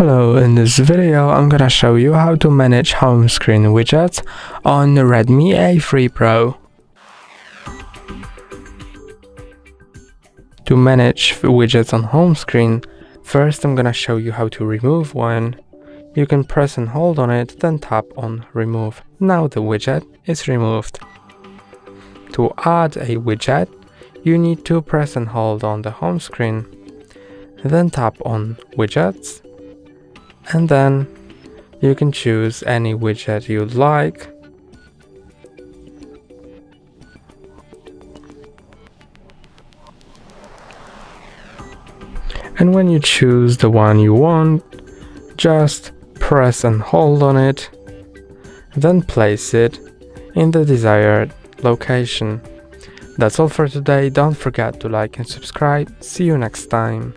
Hello, in this video I'm gonna show you how to manage home screen widgets on Redmi A3 Pro. To manage widgets on home screen, first I'm gonna show you how to remove one. You can press and hold on it, then tap on remove. Now the widget is removed. To add a widget, you need to press and hold on the home screen, then tap on widgets and then you can choose any widget you like and when you choose the one you want just press and hold on it then place it in the desired location. That's all for today, don't forget to like and subscribe, see you next time.